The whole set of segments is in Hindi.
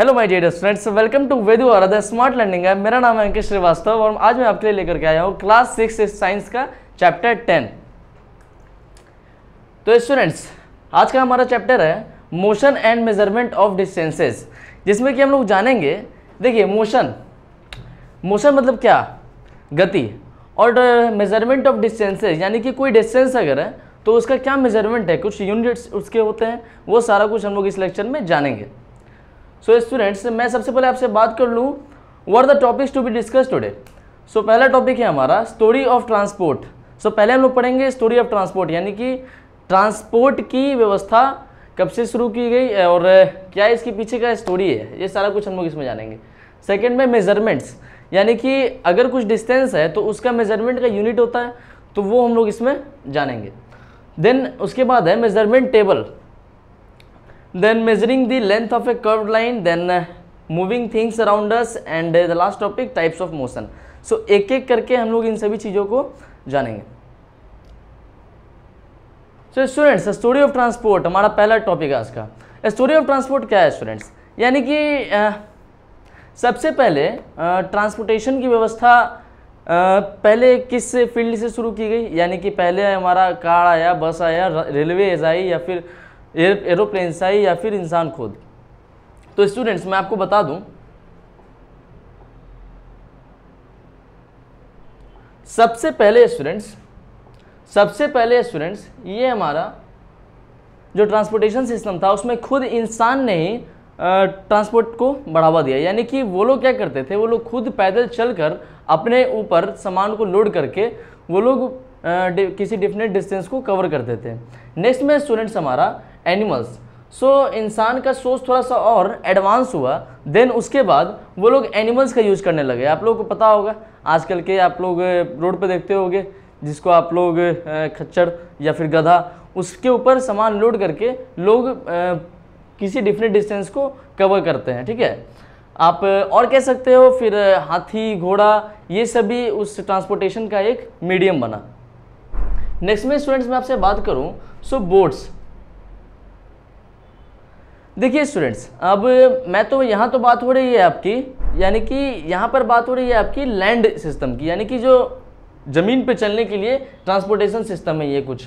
Hello my dear students welcome to Vedu और द स्मार्ट लर्निंग है मेरा नाम है अंकित श्रीवास्तव और आज मैं आपके लिए लेकर के आया हूँ क्लास सिक्स साइंस का चैप्टर टेन तो स्टूडेंट्स आज का हमारा चैप्टर है motion and measurement of distances जिसमें कि हम लोग जानेंगे, देखिए मोशन मोशन मतलब क्या? गति. और मेज़रमेंट ऑफ़ डिस्टेंसेज यानी कि कोई डिस्टेंस अगर है तो उसका क्या मेज़रमेंट है? कुछ यूनिट्स उसके होते हैं, वो सारा कुछ हम लोग इस लेक्चर में जानेंगे. सो स्टूडेंट्स मैं सबसे पहले आपसे बात कर लूँ वर the topics to be discuss today so पहला टॉपिक है हमारा स्टोरी ऑफ़ ट्रांसपोर्ट सो पहले हम लोग पढ़ेंगे स्टोरी ऑफ़ ट्रांसपोर्ट यानी कि ट्रांसपोर्ट की व्यवस्था कब से शुरू की गई और क्या इसके पीछे का स्टोरी है, ये सारा कुछ हम लोग इसमें जानेंगे। सेकेंड में मेजरमेंट्स यानी कि अगर कुछ डिस्टेंस है तो उसका मेज़रमेंट का यूनिट होता है तो वो हम लोग इसमें जानेंगे। देन उसके बाद है measurement table then measuring the length of a curved line then uh, moving things around us and uh, the last topic types of motion. So एक एक करके हम लोग इन सभी चीज़ों को जानेंगे। So students story of transport हमारा पहला टॉपिक है आज का। स्टोरी ऑफ़ ट्रांसपोर्ट क्या है स्टूडेंट्स यानी कि uh, सबसे पहले ट्रांसपोर्टेशन uh, की व्यवस्था uh, पहले किस फ़ील्ड से शुरू की गई? यानी कि पहले हमारा कार आया बस आया रेलवे आई या फिर एरोप्लेन से या फिर इंसान खुद? तो स्टूडेंट्स मैं आपको बता दूँ, सबसे पहले स्टूडेंट्स सबसे पहले स्टूडेंट्स ये हमारा जो ट्रांसपोर्टेशन सिस्टम था, उसमें खुद इंसान ने ही ट्रांसपोर्ट को बढ़ावा दिया। यानी कि वो लोग क्या करते थे, वो लोग खुद पैदल चलकर अपने ऊपर सामान को लोड करके, वो लोग किसी डिफरेंट डिस्टेंस को कवर करते थे। नेक्स्ट में स्टूडेंट्स हमारा एनिमल्स सो इंसान का सोच थोड़ा सा और एडवांस हुआ. देन उसके बाद वो लोग एनिमल्स का यूज़ करने लगे. आप लोगों को पता होगा, आजकल के आप लोग रोड पे देखते होगे, जिसको आप लोग खच्चर या फिर गधा, उसके ऊपर सामान लोड करके लोग किसी डिफरेंट डिस्टेंस को कवर करते हैं. ठीक है? आप और कह सकते हो, फिर हाथी, घोड़ा, ये सभी उस ट्रांसपोर्टेशन का एक मीडियम बना. नेक्स्ट में स्टूडेंट्स मैं आपसे बात करूँ. सो बोट्स देखिए स्टूडेंट्स अब मैं तो यहाँ तो बात हो रही है आपकी, यानी कि यहाँ पर बात हो रही है आपकी लैंड सिस्टम की, यानी कि जो ज़मीन पे चलने के लिए ट्रांसपोर्टेशन सिस्टम है ये कुछ।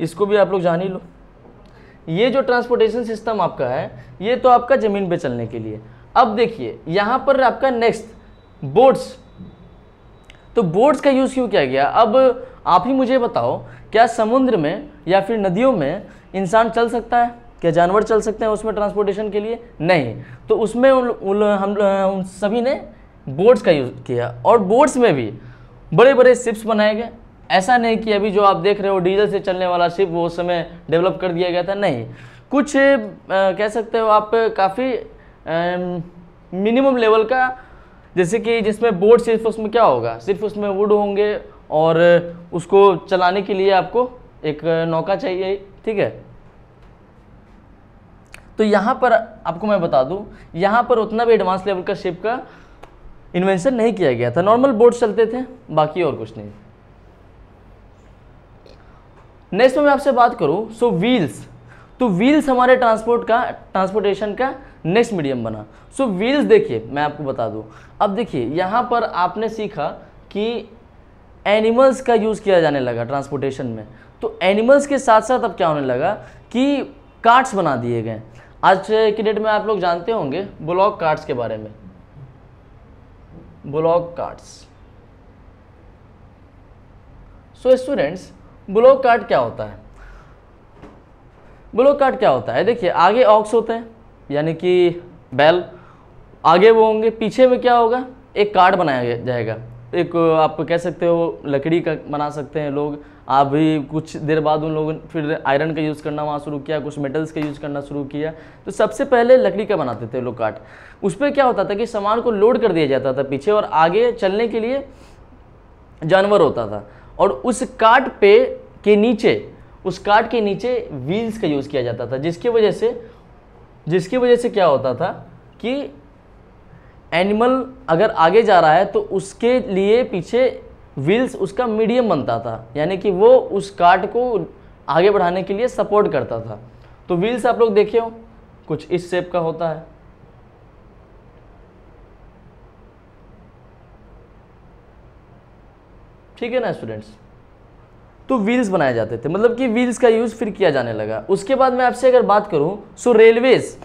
इसको भी आप लोग जान ही लो। ये जो ट्रांसपोर्टेशन सिस्टम आपका है, ये तो आपका ज़मीन पे चलने के लिए। अब देखिए, यहाँ पर आपका नेक्स्ट बोट्स तो बोट्स का यूज़ क्यों किया गया? अब आप ही मुझे बताओ, क्या समुद्र में या फिर नदियों में इंसान चल सकता है? क्या जानवर चल सकते हैं उसमें ट्रांसपोर्टेशन के लिए? नहीं। तो उसमें उन, उन, हम उन सभी ने बोट्स का यूज़ किया और बोट्स में भी बड़े बड़े शिप्स बनाए गए। ऐसा नहीं कि अभी जो आप देख रहे हो डीजल से चलने वाला शिप वो उस समय डेवलप कर दिया गया था नहीं। कुछ आ, कह सकते हो आप काफ़ी मिनिमम लेवल का जैसे कि जिसमें बोट सिर्फ़ उसमें क्या होगा? सिर्फ़ उसमें वुड होंगे और उसको चलाने के लिए आपको एक नौका चाहिए ठीक है? तो यहाँ पर आपको मैं बता दूँ यहाँ पर उतना भी एडवांस लेवल का शिप का इन्वेंशन नहीं किया गया था। नॉर्मल बोर्ड चलते थे बाकी और कुछ नहीं। नेक्स्ट में मैं आपसे बात करूँ सो व्हील्स तो व्हील्स हमारे ट्रांसपोर्ट का ट्रांसपोर्टेशन का नेक्स्ट मीडियम बना। सो so, व्हील्स देखिए मैं आपको बता दूँ। अब देखिए यहाँ पर आपने सीखा कि एनिमल्स का यूज़ किया जाने लगा ट्रांसपोर्टेशन में। तो एनिमल्स के साथ साथ अब क्या होने लगा कि कार्ट्स बना दिए गए। आज की डेट में आप लोग जानते होंगे ब्लॉक कार्ड्स के बारे में। Block cards. So students block card क्या होता है? ब्लॉक कार्ड क्या होता है? देखिए, आगे ऑक्स होते हैं, यानी कि बैल आगे वो होंगे, पीछे में क्या होगा? एक कार्ड बनाया जाएगा। एक आप कह सकते हो, लकड़ी का बना सकते हैं लोग। अभी कुछ देर बाद उन लोगों ने फिर आयरन का यूज़ करना वहाँ शुरू किया, कुछ मेटल्स का यूज़ करना शुरू किया। तो सबसे पहले लकड़ी का बनाते थे लोग काट। उस पर क्या होता था कि सामान को लोड कर दिया जाता था पीछे और आगे चलने के लिए जानवर होता था। और उस काट पे के नीचे, उस काट के नीचे व्हील्स का यूज़ किया जाता था, जिसकी वजह से, जिसकी वजह से क्या होता था कि एनिमल अगर आगे जा रहा है तो उसके लिए पीछे व्हील्स उसका मीडियम बनता था, यानी कि वो उस कार्ट को आगे बढ़ाने के लिए सपोर्ट करता था। तो व्हील्स आप लोग देखे हो, कुछ इस शेप का होता है। ठीक है ना स्टूडेंट्स तो व्हील्स बनाए जाते थे मतलब कि व्हील्स का यूज़ फिर किया जाने लगा। उसके बाद मैं आपसे अगर बात करूँ सो रेलवेज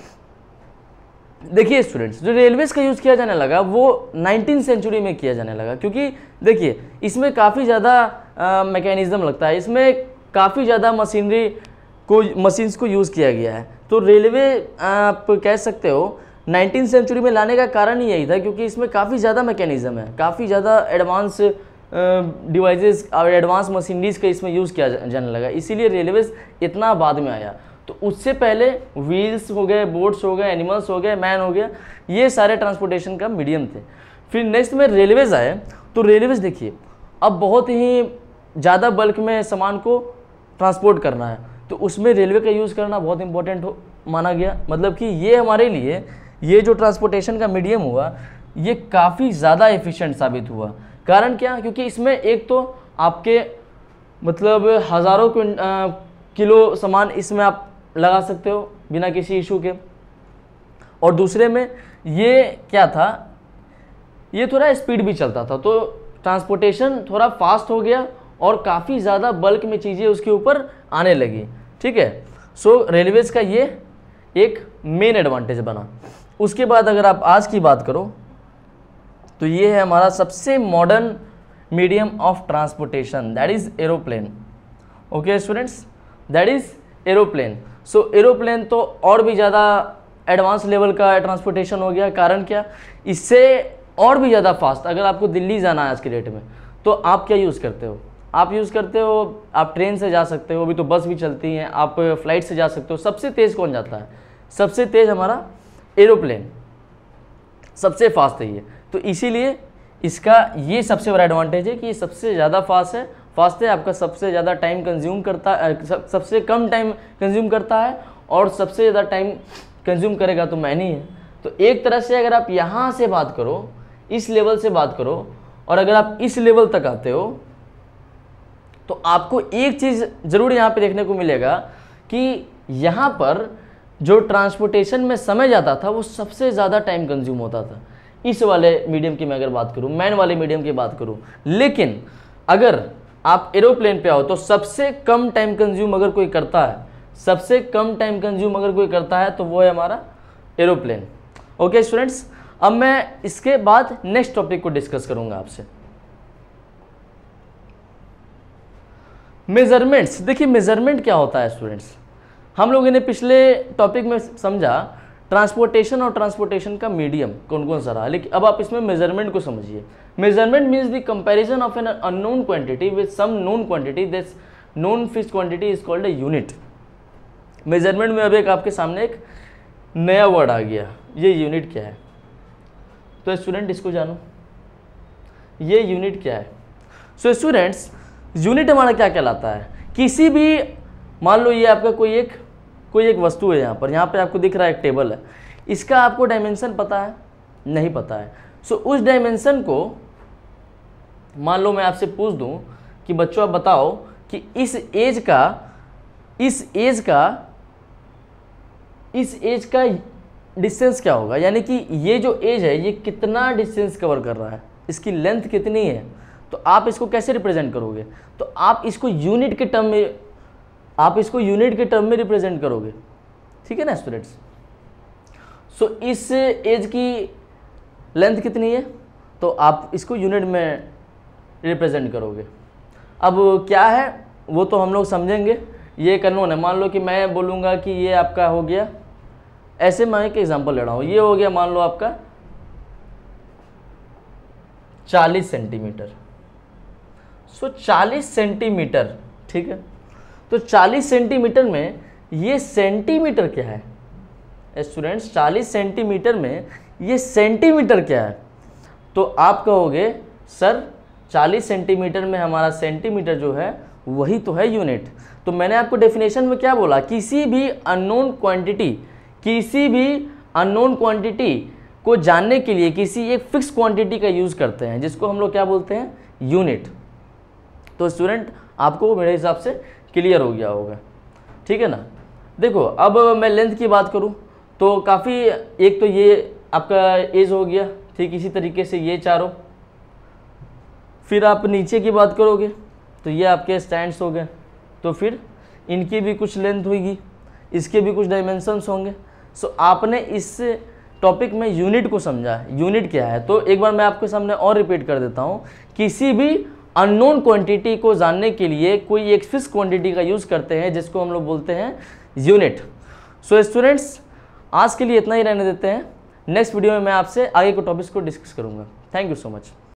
देखिए स्टूडेंट्स जो रेलवेज का यूज़ किया जाने लगा, वो नाइनटीन सेंचुरी में किया जाने लगा। क्योंकि देखिए, इसमें काफ़ी ज़्यादा मैकेनिज़्म लगता है। इसमें काफ़ी ज़्यादा मशीनरी को मशीन्स को यूज़ किया गया है। तो रेलवे आप कह सकते हो नाइनटीन सेंचुरी में लाने का कारण ही यही था, क्योंकि इसमें काफ़ी ज़्यादा मैकेनिज़्म है। काफ़ी ज़्यादा एडवांस डिवाइसेस और एडवांस मशीनरीज का इसमें यूज़ किया जाने लगा। इसीलिए रेलवेज इतना बाद में आया। तो उससे पहले व्हील्स हो गए बोट्स हो गए एनिमल्स हो गए मैन हो गया, ये सारे ट्रांसपोर्टेशन का मीडियम थे। फिर नेक्स्ट में रेलवेज आए तो रेलवेज देखिए, अब बहुत ही ज़्यादा बल्क में सामान को ट्रांसपोर्ट करना है। तो उसमें रेलवे का यूज़ करना बहुत इंपॉर्टेंट हो, माना गया। मतलब कि ये हमारे लिए, ये जो ट्रांसपोर्टेशन का मीडियम हुआ, ये काफ़ी ज़्यादा एफिशिएंट साबित हुआ। कारण क्या? क्योंकि इसमें एक तो आपके मतलब हज़ारों किलो सामान इसमें आप लगा सकते हो बिना किसी इशू के। और दूसरे में ये क्या था? ये थोड़ा स्पीड भी चलता था। तो ट्रांसपोर्टेशन थोड़ा फास्ट हो गया और काफ़ी ज़्यादा बल्क में चीज़ें उसके ऊपर आने लगी। ठीक है? सो so, रेलवेज़ का ये एक मेन एडवांटेज बना। उसके बाद अगर आप आज की बात करो तो ये है हमारा सबसे modern medium of transportation that is aeroplane okay students that is aeroplane so aeroplane तो और भी ज़्यादा एडवांस लेवल का ट्रांसपोर्टेशन हो गया। कारण क्या? इससे और भी ज़्यादा फास्ट अगर आपको दिल्ली जाना है आज के डेट में तो आप क्या यूज़ करते हो? आप यूज़ करते हो, आप ट्रेन से जा सकते हो, अभी तो बस भी चलती हैं, आप फ़्लाइट से जा सकते हो। सबसे तेज़ कौन जाता है? सबसे तेज़ हमारा एरोप्लेन सबसे फास्ट है ये। तो इसीलिए इसका ये सबसे बड़ा एडवांटेज है कि ये सबसे ज़्यादा फास्ट है फास्ट आपका सबसे ज़्यादा टाइम कंज्यूम करता है सबसे कम टाइम कंज्यूम करता है और सबसे ज़्यादा टाइम कंज्यूम करेगा तो मैन है। तो एक तरह से अगर आप यहाँ से बात करो, इस लेवल से बात करो और अगर आप इस लेवल तक आते हो तो आपको एक चीज़ ज़रूर यहाँ पे देखने को मिलेगा कि यहाँ पर जो ट्रांसपोर्टेशन में समय जाता था, वो सबसे ज़्यादा टाइम कंज्यूम होता था। इस वाले मीडियम की मैं अगर बात करूँ मैन वाले मीडियम की बात करूँ, लेकिन अगर आप एरोप्लेन पे आओ तो सबसे कम टाइम कंज्यूम अगर कोई करता है, सबसे कम टाइम कंज्यूम अगर कोई करता है तो वो है हमारा एरोप्लेन ओके स्टूडेंट्स अब मैं इसके बाद नेक्स्ट टॉपिक को डिस्कस करूँगा आपसे। मेजरमेंट्स देखिए मेज़रमेंट क्या होता है स्टूडेंट्स हम लोगों ने पिछले टॉपिक में समझा ट्रांसपोर्टेशन और ट्रांसपोर्टेशन का मीडियम कौन कौन सा रहा? लेकिन अब आप इसमें मेज़रमेंट को समझिए। Measurement means the comparison of an unknown quantity with some known quantity this known fix quantity is called a unit measurement में अब एक आपके सामने एक नया वर्ड आ गया। ये यूनिट क्या है? तो स्टूडेंट इसको जानो। ये यूनिट क्या है? सो स्टूडेंट्स यूनिट हमारा क्या कहलाता है? किसी भी, मान लो ये आपका कोई एक कोई एक वस्तु है यहाँ पर। यहाँ पर आपको दिख रहा है एक टेबल है। इसका आपको डायमेंशन पता है? नहीं पता है। सो उस डायमेंशन को मान लो मैं आपसे पूछ दूँ कि बच्चों, आप बताओ कि इस एज का, इस एज का, इस एज का डिस्टेंस क्या होगा? यानी कि ये जो एज है, ये कितना डिस्टेंस कवर कर रहा है? इसकी लेंथ कितनी है? तो आप इसको कैसे रिप्रेजेंट करोगे? तो आप इसको यूनिट के टर्म में आप इसको यूनिट के टर्म में रिप्रेजेंट करोगे। ठीक है ना स्टूडेंट्स सो so, इस एज की लेंथ कितनी है? तो आप इसको यूनिट में रिप्रेजेंट करोगे। अब क्या है? वो तो हम लोग समझेंगे। ये कानून है मान लो कि मैं बोलूँगा कि ये आपका हो गया। ऐसे मैं एक एग्जांपल ले रहा हूँ। ये हो गया मान लो आपका 40 सेंटीमीटर सो 40 सेंटीमीटर ठीक है? तो 40 सेंटीमीटर में ये सेंटीमीटर क्या है? स्टूडेंट्स 40 सेंटीमीटर में ये सेंटीमीटर क्या है? तो आप कहोगे, सर 40 सेंटीमीटर में हमारा सेंटीमीटर जो है, वही तो है यूनिट। तो मैंने आपको डेफिनेशन में क्या बोला? किसी भी अननोन क्वांटिटी किसी भी अननोन क्वांटिटी को जानने के लिए किसी एक फिक्स क्वांटिटी का यूज़ करते हैं, जिसको हम लोग क्या बोलते हैं? यूनिट तो स्टूडेंट आपको मेरे हिसाब से क्लियर हो गया होगा। ठीक है ना? देखो, अब मैं लेंथ की बात करूँ तो काफ़ी, एक तो ये आपका एज हो गया, ठीक, इसी तरीके से ये चारों। फिर आप नीचे की बात करोगे तो ये आपके स्टैंड्स हो गए। तो फिर इनकी भी कुछ लेंथ होगी, इसके भी कुछ डायमेंशंस होंगे। सो आपने इस टॉपिक में यूनिट को समझा। यूनिट क्या है? तो एक बार मैं आपके सामने और रिपीट कर देता हूँ, किसी भी अननोन क्वांटिटी को जानने के लिए कोई एक फिक्स क्वांटिटी का यूज़ करते हैं, जिसको हम लोग बोलते हैं यूनिट। सो स्टूडेंट्स आज के लिए इतना ही रहने देते हैं। नेक्स्ट वीडियो में मैं आपसे आगे के टॉपिक्स को डिस्कस करूँगा। Thank you so much